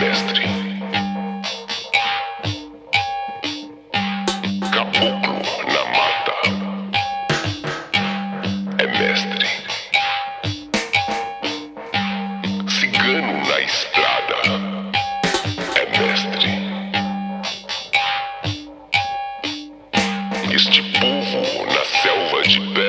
Mestre. Caboclo na mata. É mestre. Cigano na estrada. É mestre. Este povo na selva de pé.